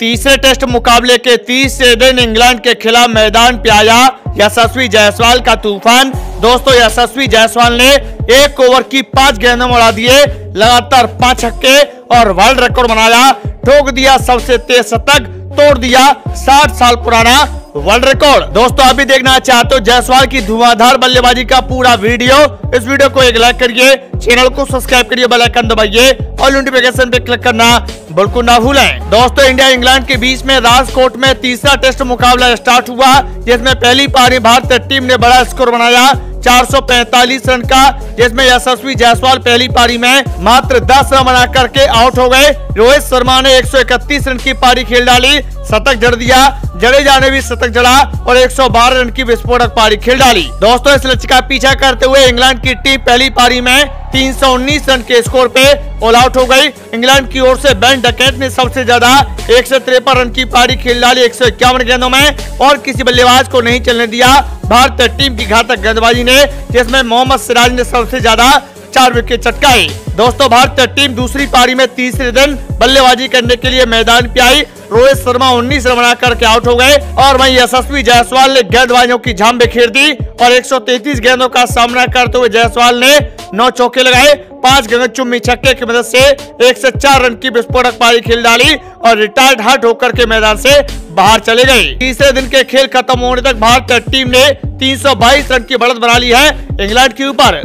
तीसरे टेस्ट मुकाबले के तीसरे दिन इंग्लैंड के खिलाफ मैदान पे आया यशस्वी जायसवाल का तूफ़ान। दोस्तों, यशस्वी जायसवाल ने एक ओवर की पाँच गेंदों उड़ा दिए, लगातार पाँच छक्के और वर्ल्ड रिकॉर्ड बनाया, ठोक दिया सबसे तेज शतक, तोड़ दिया 60 साल पुराना वर्ल्ड रिकॉर्ड। दोस्तों, अभी देखना चाहते हो जायसवाल की धुआंधार बल्लेबाजी का पूरा वीडियो। इस वीडियो को एक लाइक करिए चैनल को सब्सक्राइब करिए बेल आइकन दबाइए और नोटिफिकेशन पे क्लिक करना बिल्कुल ना भूलें। दोस्तों इंडिया इंग्लैंड के बीच में राजकोट में तीसरा टेस्ट मुकाबला स्टार्ट हुआ, जिसमें पहली पारी भारतीय टीम ने बड़ा स्कोर बनाया। 445 रन का, जिसमें यशस्वी जायसवाल पहली पारी में मात्र 10 रन बना करके आउट हो गए। रोहित शर्मा ने 131 रन की पारी खेल डाली, शतक जड़ दिया जडेजा ने भी शतक जड़ा और 112 रन की विस्फोटक पारी खेल डाली। दोस्तों, इस लक्ष्य का पीछा करते हुए इंग्लैंड की टीम पहली पारी में 319 रन के स्कोर पे ऑल आउट हो गई। इंग्लैंड की ओर से बेन डकैत ने सबसे ज़्यादा एक सौ तिरपन रन की पारी खेल डाली एक गेंदों में और किसी बल्लेबाज को नहीं चलने दिया। भारतीय टीम की घातक गेंदबाजी ने, जिसमें मोहम्मद सिराज ने सबसे ज़्यादा चार विकेट चटकाए दोस्तों, भारतीय टीम दूसरी पारी में तीसरे दिन बल्लेबाजी करने के लिए मैदान पे आई। रोहित शर्मा 19 रन बना करके आउट हो गए और वहीं यशस्वी जायसवाल ने गेंदबाजों की झाम बिखेर दी और 133 गेंदों का सामना करते हुए जायसवाल ने नौ चौके लगाए, पाँच गेंद चुम्मी छक्के की मदद से एक से चार रन की विस्फोटक पारी खेल डाली और रिटायर्ड हट होकर के मैदान से बाहर चले गए। तीसरे दिन के खेल खत्म होने तक भारत टीम ने 322 रन की बढ़त बना ली है इंग्लैंड के ऊपर।